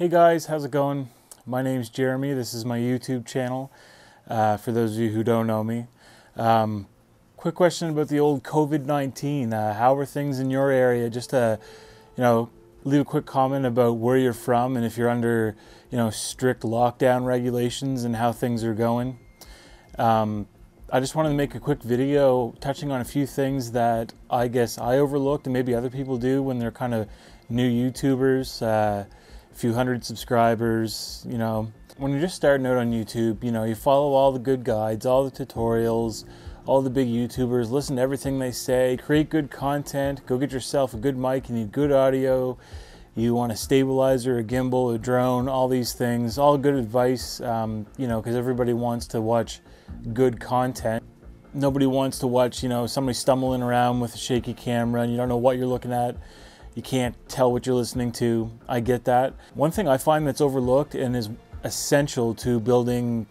Hey guys, how's it going? My name's Jeremy. This is my YouTube channel. Uh, for those of you who don't know me, um, quick question about the old COVID nineteen. Uh, how are things in your area? Just to, you know, leave a quick comment about where you're from and if you're under, you know, strict lockdown regulations and how things are going. Um, I just wanted to make a quick video touching on a few things that I guess I overlooked and maybe other people do when they're kind of new YouTubers. Uh, few hundred subscribers, you know. When you're just starting out on YouTube, you know, you follow all the good guides, all the tutorials, all the big YouTubers, listen to everything they say, create good content, go get yourself a good mic, you need good audio, you want a stabilizer, a gimbal, a drone, all these things, all good advice, um, you know, because everybody wants to watch good content. Nobody wants to watch, you know, somebody stumbling around with a shaky camera and you don't know what you're looking at you can't tell what you're listening to. I get that. One thing I find that's overlooked and is essential to building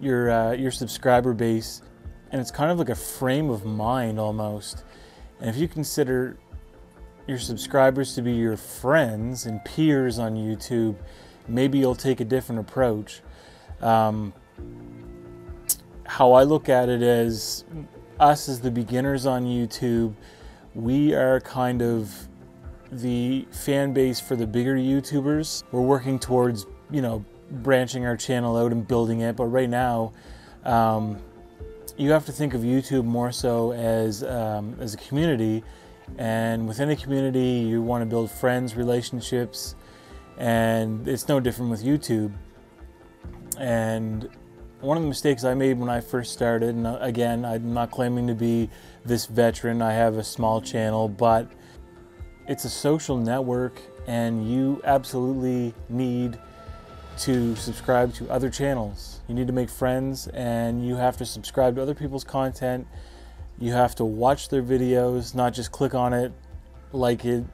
your uh, your subscriber base, and it's kind of like a frame of mind almost. And if you consider your subscribers to be your friends and peers on YouTube, maybe you'll take a different approach. Um, how I look at it is us as the beginners on YouTube, we are kind of the fan base for the bigger YouTubers. We're working towards, you know, branching our channel out and building it, but right now, um, you have to think of YouTube more so as um, as a community, and within a community, you want to build friends, relationships, and it's no different with YouTube. And one of the mistakes I made when I first started, and uh, again, I'm not claiming to be this veteran. I have a small channel, but it's a social network, and you absolutely need to subscribe to other channels. You need to make friends, and you have to subscribe to other people's content. You have to watch their videos, not just click on it, like it,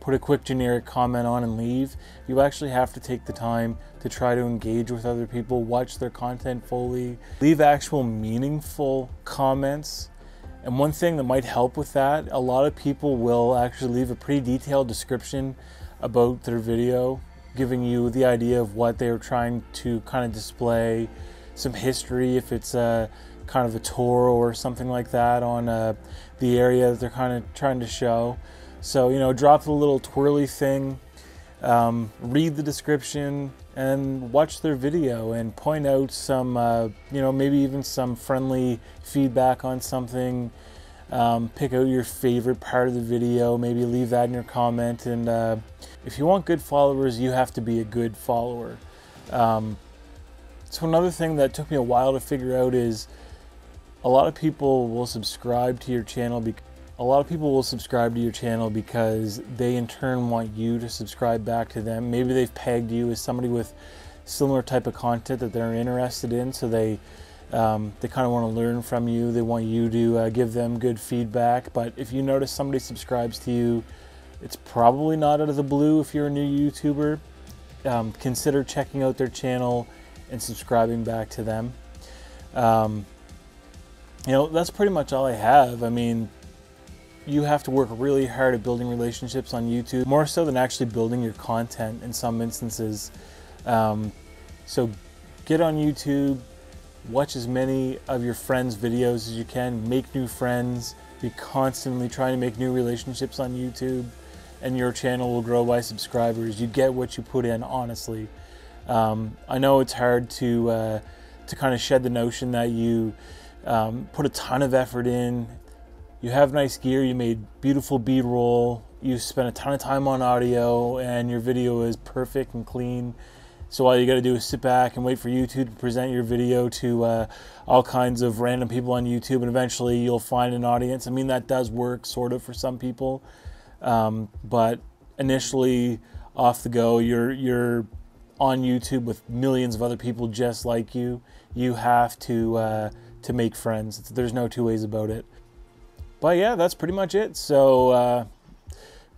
put a quick generic comment on and leave. You actually have to take the time to try to engage with other people, watch their content fully, leave actual meaningful comments and one thing that might help with that, a lot of people will actually leave a pretty detailed description about their video, giving you the idea of what they were trying to kind of display, some history if it's a kind of a tour or something like that on uh, the area that they're kind of trying to show. So, you know, drop the little twirly thing, um, read the description, and watch their video and point out some, uh, you know, maybe even some friendly feedback on something. Um, pick out your favorite part of the video, maybe leave that in your comment. And uh, if you want good followers, you have to be a good follower. Um, so, another thing that took me a while to figure out is a lot of people will subscribe to your channel because a lot of people will subscribe to your channel because they in turn want you to subscribe back to them. Maybe they've pegged you as somebody with similar type of content that they're interested in, so they um, they kind of want to learn from you. They want you to uh, give them good feedback. But if you notice somebody subscribes to you, it's probably not out of the blue if you're a new YouTuber. Um, consider checking out their channel and subscribing back to them. Um, you know, that's pretty much all I have. I mean, you have to work really hard at building relationships on YouTube, more so than actually building your content in some instances. Um, so get on YouTube, watch as many of your friends' videos as you can, make new friends, be constantly trying to make new relationships on YouTube, and your channel will grow by subscribers. You get what you put in, honestly. Um, I know it's hard to uh, to kind of shed the notion that you um, put a ton of effort in you have nice gear, you made beautiful B-roll, you spent a ton of time on audio, and your video is perfect and clean. So all you got to do is sit back and wait for YouTube to present your video to uh, all kinds of random people on YouTube, and eventually you'll find an audience. I mean, that does work sort of for some people, um, but initially off the go, you're you're on YouTube with millions of other people just like you. You have to uh, to make friends. There's no two ways about it. But yeah, that's pretty much it. So uh,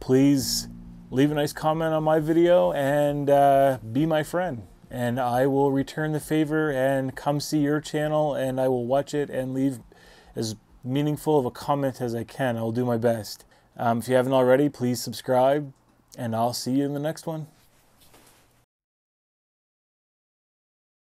please leave a nice comment on my video and uh, be my friend. And I will return the favor and come see your channel and I will watch it and leave as meaningful of a comment as I can. I'll do my best. Um, if you haven't already, please subscribe and I'll see you in the next one.